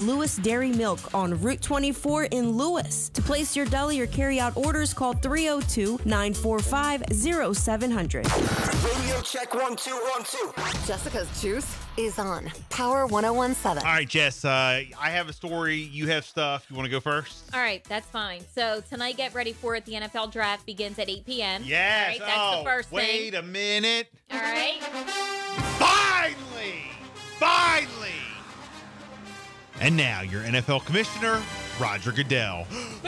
Lewes Dairy Milk on Route 24 in Lewes. To place your deli or carry out orders, call 302 945 0700. Radio check one, two, one, two. Jessica's Juice is on Power 1017. All right, Jess, uh, I have a story. You have stuff. You want to go first? All right, that's fine. So tonight, get ready for it. The NFL draft begins at 8 p.m. Yes. All right, that's oh, the first wait thing. Wait a minute. All right. Finally! Finally! And now, your NFL commissioner, Roger Goodell.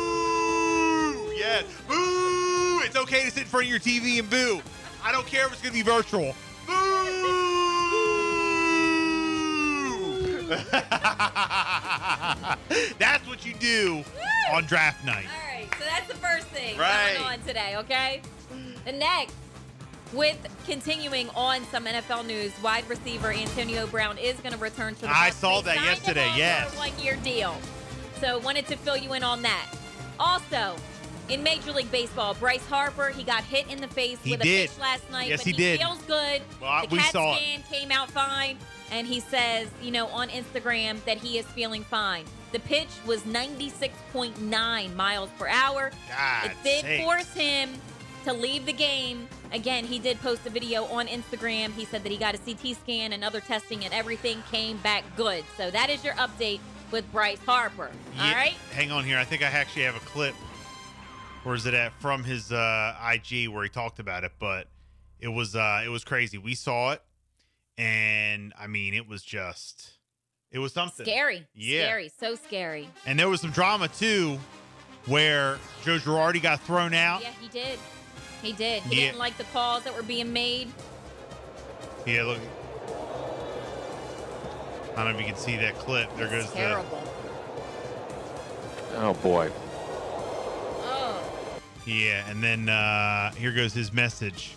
Boo! Yes. Boo! It's okay to sit in front of your TV and boo. I don't care if it's going to be virtual. Boo! That's what you do on draft night. All right, so that's the first thing Right. going on today, okay? The next, with continuing on some NFL news, wide receiver Antonio Brown is going to return to the I saw that yesterday, yes. one-year deal. So wanted to fill you in on that. Also, in Major League Baseball, Bryce Harper, he got hit in the face He with did. a pitch last night, Yes, but he did. feels good. Well, the we CAT saw it. scan came out fine, and he says, you know, on Instagram that he is feeling fine. The pitch was 96.9 miles per hour. God it did sakes. force him to leave the game. Again, he did post a video on Instagram. He said that he got a CT scan and other testing, and everything came back good. So that is your update with Bryce Harper. All Yeah, right. Hang on here. I think I actually have a clip. Where is it at? From his uh, IG where he talked about it, but it was uh, it was crazy. We saw it, and I mean, it was just it was something Scary. Yeah. Scary. So scary. And there was some drama too, where Joe Girardi got thrown out. Yeah, he did. He did. He Yeah. didn't like the calls that were being made. Yeah, look. I don't know if you can see that clip. There goes It's the. terrible. Oh boy. Oh. Yeah, and then uh, here goes his message.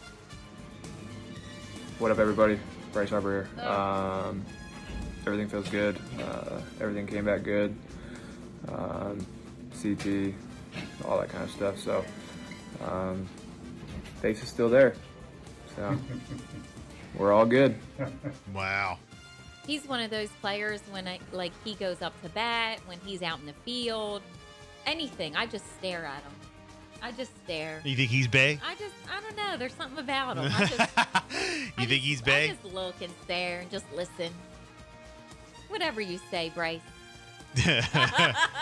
What up, everybody? Bryce Harper here. Oh. Um, everything feels good. Uh, everything came back good. Um, CT, all that kind of stuff. So, um, face is still there. So, we're all good. Wow. He's one of those players when I like he goes up to bat, when he's out in the field, anything. I just stare at him. I just stare. You think he's Bay? I just I don't know. There's something about him. I just you think he's I just look and stare and just listen. Whatever you say, Bryce.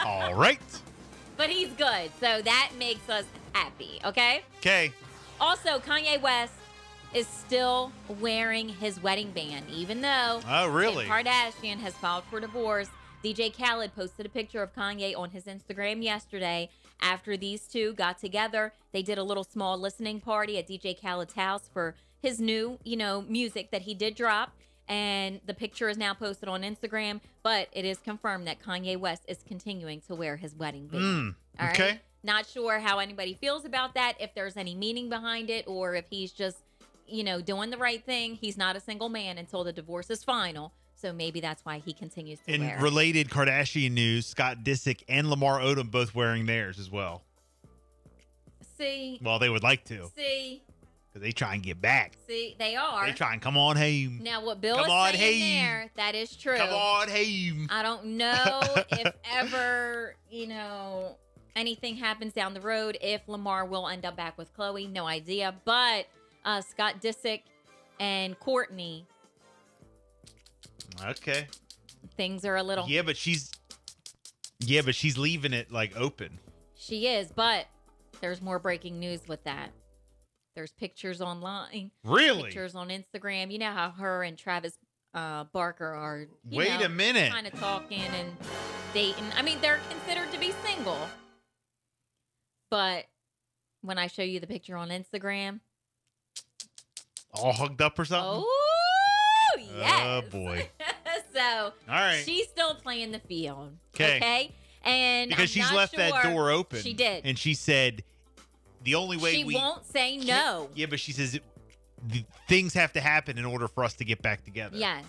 All right. But he's good, so that makes us happy. Okay. Okay. Also, Kanye West is still wearing his wedding band, even though Oh, really? Kim Kardashian has filed for divorce. DJ Khaled posted a picture of Kanye on his Instagram yesterday. After these two got together, they did a little small listening party at DJ Khaled's house for his new, you know, music that he did drop. And the picture is now posted on Instagram, but it is confirmed that Kanye West is continuing to wear his wedding band. Mm, All right? Not sure how anybody feels about that, if there's any meaning behind it, or if he's just, you know, doing the right thing. He's not a single man until the divorce is final. So maybe that's why he continues to In wear. related Kardashian news, Scott Disick and Lamar Odom both wearing theirs as well. see, Well, they would like to see, because they try and get back. see, they are. They try and come on home. Now, what Bill Come is on, saying hey. there, that is true. Come on home. I don't know if ever, you know, anything happens down the road, if Lamar will end up back with Khloé, no idea. But uh, Scott Disick and Kourtney, Okay. things are a little. Yeah, but she's. Yeah, but she's leaving it like open. She is, but there's more breaking news with that. There's pictures online. Really? Pictures on Instagram. You know how her and Travis uh, Barker are. you Wait know, a minute. Kind of talking and dating. I mean, they're considered to be single. But when I show you the picture on Instagram, All hugged up or something? oh, oh yes. Oh, boy. so All right. she's still playing the field. 'Kay. Okay. And because I'm she's left that door open. She did. And she said, the only way she we. won't say no. Yeah, but she says, things have to happen in order for us to get back together. Yes.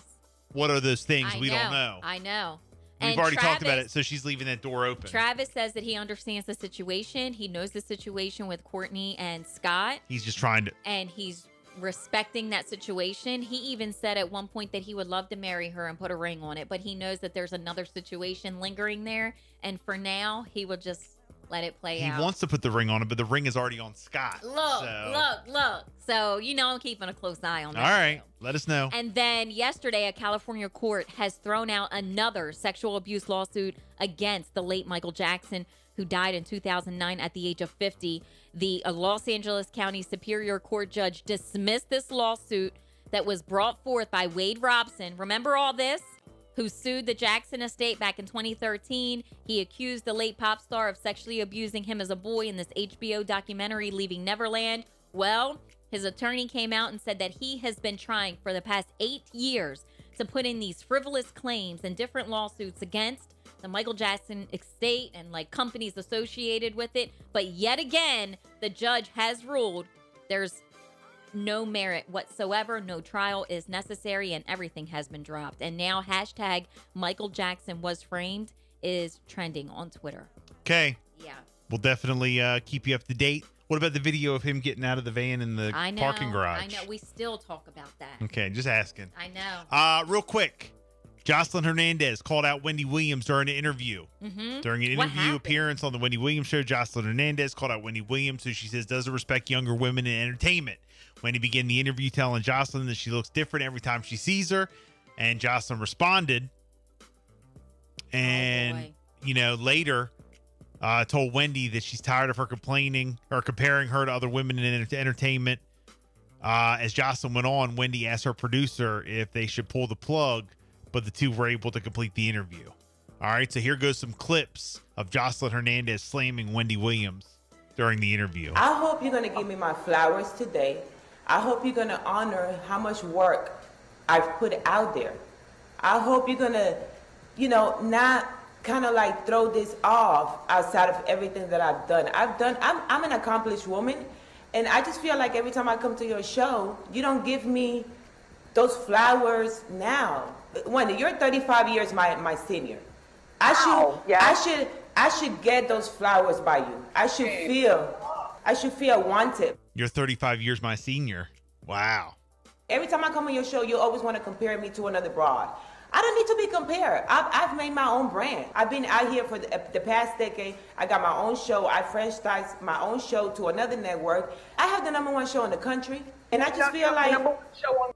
What are those things? I we know. don't know. I know. We've already talked about it, so she's leaving that door open. Travis says that he understands the situation. He knows the situation with Kourtney and Scott, He's just trying to. and he's respecting that situation. He even said at one point that he would love to marry her and put a ring on it, but he knows that there's another situation lingering there. And for now, he will just let it play He out. wants to put the ring on it, but the ring is already on Scott. look, so- look, look. So, you know, I'm keeping a close eye on All that. right, too. let us know. And then yesterday, a California court has thrown out another sexual abuse lawsuit against the late Michael Jackson, who died in 2009 at the age of 50. The uh, Los Angeles County Superior Court judge dismissed this lawsuit that was brought forth by Wade Robson. Remember all this? Who sued the Jackson estate back in 2013. He accused the late pop star of sexually abusing him as a boy in this HBO documentary, Leaving Neverland. Well, his attorney came out and said that he has been trying for the past eight years to put in these frivolous claims and different lawsuits against the Michael Jackson estate and like companies associated with it. But yet again, the judge has ruled there's no merit whatsoever. No trial is necessary, and everything has been dropped. And now, hashtag Michael Jackson was framed is trending on Twitter. Okay, Yeah. we'll definitely uh, keep you up to date. What about the video of him getting out of the van in the I know. parking garage? I know. We still talk about that. Okay, just asking. I know. Uh, real quick, Joseline Hernandez called out Wendy Williams during an interview. Mm-hmm. During an interview appearance on the Wendy Williams show, Joseline Hernandez called out Wendy Williams, who she says doesn't respect younger women in entertainment. Wendy began the interview telling Joseline that she looks different every time she sees her, and Joseline responded. And Oh, you know, later uh, told Wendy that she's tired of her complaining or comparing her to other women in enter- entertainment. Uh, as Joseline went on, Wendy asked her producer if they should pull the plug, but the two were able to complete the interview. All right, so here goes some clips of Joseline Hernandez slamming Wendy Williams during the interview. I hope you're gonna give me my flowers today. I hope you're gonna honor how much work I've put out there. I hope you're gonna, you know, not kind of like throw this off outside of everything that I've done. I've done, I'm, I'm an accomplished woman, and I just feel like every time I come to your show, you don't give me those flowers now. Wendy, you're 35 years my, my senior. I should, yeah. I should, I should get those flowers by you. I should feel, I should feel wanted. You're 35 years my senior. Wow. Every time I come on your show, you always want to compare me to another broad. I don't need to be compared. I've, I've made my own brand. I've been out here for the, the past decade. I got my own show. I franchised my own show to another network. I have the number one show in the country, and I just feel like number one show on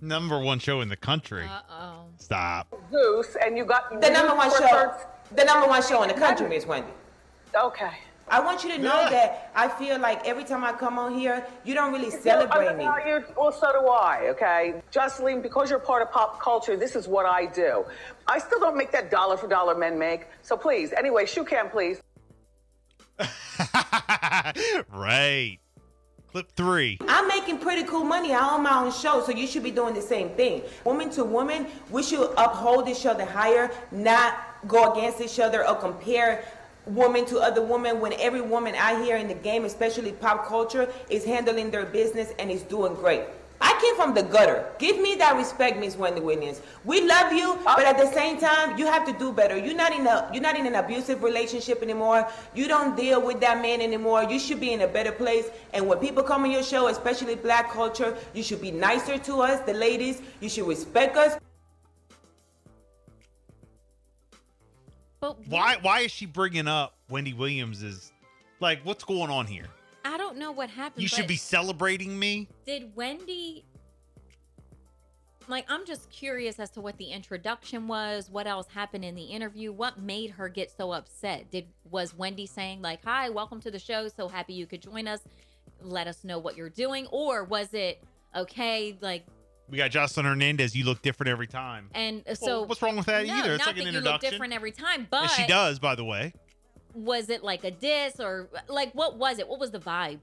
Number one show in the country. Uh oh. Stop. Zeus, and you got the number one show, third- the number one show in the country, Miss Wendy. Okay. I want you to know that I feel like every time I come on here, you don't really celebrate me. Undervalued? Well, so do I, okay? Joseline, because you're part of pop culture, this is what I do. I still don't make that dollar for dollar men make. So please, anyway, shoe cam, please. right. Clip three. I'm making pretty cool money. I own my own show, so you should be doing the same thing. Woman to woman, we should uphold each other higher, not go against each other or compare woman to other women when every woman out here in the game, especially pop culture, is handling their business and is doing great. I came from the gutter. Give me that respect, Miss Wendy Williams. We love you, but at the same time, you have to do better. You're not in a you're not in an abusive relationship anymore. You don't deal with that man anymore. You should be in a better place. And when people come on your show, especially black culture, you should be nicer to us, the ladies. You should respect us. But Why? Why is she bringing up Wendy Williams? Is like, what's going on here? I don't know what happened. You should be celebrating me. Did Wendy? Like, I'm just curious as to what the introduction was. What else happened in the interview? What made her get so upset? Did was Wendy saying like, "Hi, welcome to the show. So happy you could join us. Let us know what you're doing," or was it okay? Like, We got Joseline Hernandez. You look different every time. and uh, Well, so what's wrong with that no, either? It's not like an that you look different every time, but And she does, by the way. was it like a diss or like what was it? What was the vibe?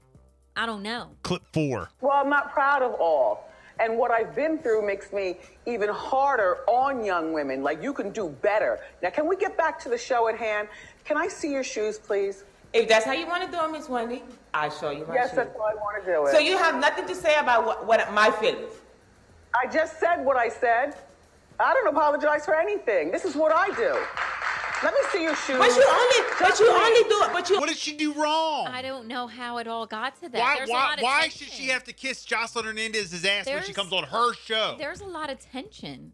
I don't know. Clip four. Well, I'm not proud of all. And what I've been through makes me even harder on young women. Like, you can do better. Now, can we get back to the show at hand? Can I see your shoes, please? If that's how you want to do it, Miss Wendy, I'll show you my Yes, shoes. that's how I want to do it. So you have nothing to say about what, what my feelings. I just said what I said. I don't apologize for anything. This is what I do. Let me see your shoes. But you only, but you only do it. But you. What did she do wrong? I don't know how it all got to that. why There's a why, lot of why tension. should she have to kiss Joseline Hernandez's ass when she comes on her show? There's a lot of tension.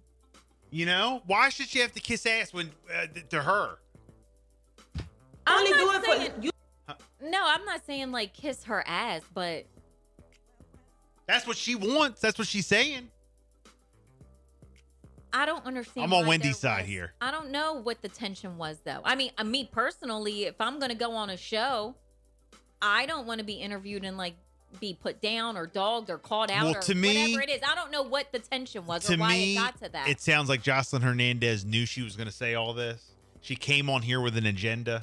You know? Why should she have to kiss ass when uh, to her? I'm only do not it for saying, you. No, I'm not saying like kiss her ass, but That's what she wants. That's what she's saying. I don't understand. I'm on Wendy's side was- here. I don't know what the tension was though. I mean, uh, me personally, if I'm gonna go on a show, I don't want to be interviewed and like be put down or dogged or called out Well, or to me- whatever it is. I don't know what the tension was to or why me, it got to that. it sounds like Joseline Hernandez knew she was going to say all this. She came on here with an agenda,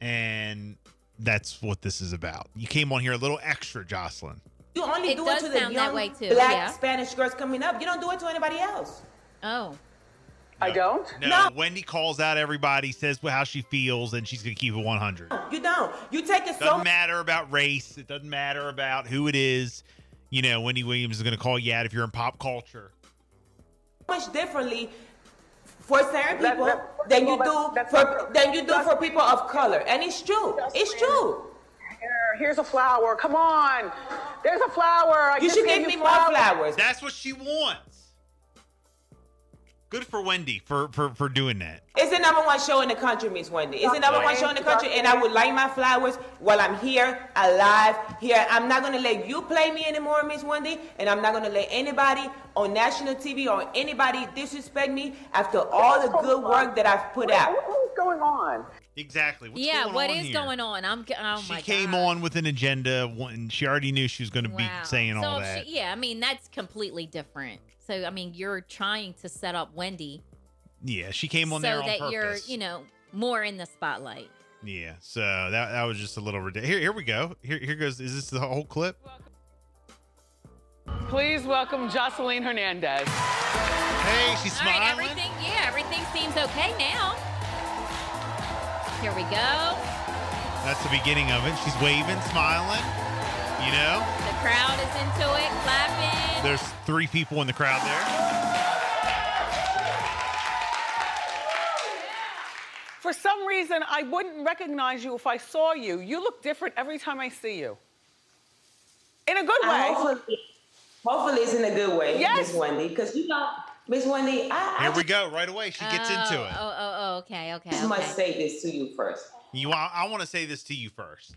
and that's what this is about. You came on here a little extra, Joseline. You only It do it to the sound that young way, too, black yeah. Spanish girls coming up. You don't do it to anybody else. oh, I don't. No, No. Wendy calls out everybody, says how she feels, and she's going to keep it 100. You don't. You take it Doesn't matter about race. It doesn't matter about who it is. You know, Wendy Williams is going to call you out if you're in pop culture. much differently for certain people that- than you do that's for not- than you do for people of color. And it's true. It's true. Here, here's a flower. Come on. There's a flower. I You should give me you more flowers. That's what she wants. Good for Wendy for for for doing that. It's the number one show in the country, Miss Wendy. It's the number one show in the country, and I would like my flowers while I'm here, alive, here. I'm not gonna let you play me anymore, Miss Wendy, and I'm not gonna let anybody on national TV or anybody disrespect me after all the good work that I've put out. What's going on? Exactly. What's yeah. going What on is here? going on? I'm. g- Oh She my came God. on with an agenda, and she already knew she was going to be saying so all that. She, yeah, I mean that's completely different. So I mean you're trying to set up Wendy yeah, she came on so there on that purpose. you're you know more in the spotlight. Yeah, so that that was just a little ridiculous. Here, here we go. Here, here goes. Is this the whole clip? Please welcome Joseline Hernandez. Hey, she's All right, smiling. everything yeah, everything seems okay now. Here we go. That's the beginning of it. She's waving, smiling. You know, The crowd is into it, clapping. there's three people in the crowd there. For some reason, I wouldn't recognize you if I saw you. You look different every time I see you. In a good way. hopefully, hopefully it's in a good way, Yes. Miss Wendy, because you know, Miss Wendy, I, I Here we go. Right away, she gets into Oh, it. Oh, oh, oh, okay, okay. just must okay. say this to you first. You, I, I want to say this to you first.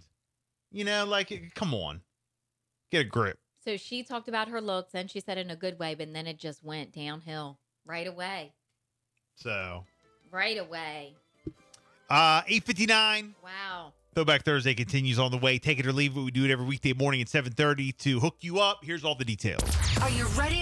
You know, like, come on, get a grip. So she talked about her looks and she said in a good way, but then it just went downhill right away. So, Right away. uh, eight fifty nine. Wow. Throwback Thursday continues on the way. Take it or leave it. We do it every weekday morning at seven thirty to hook you up. Here's all the details. Are you ready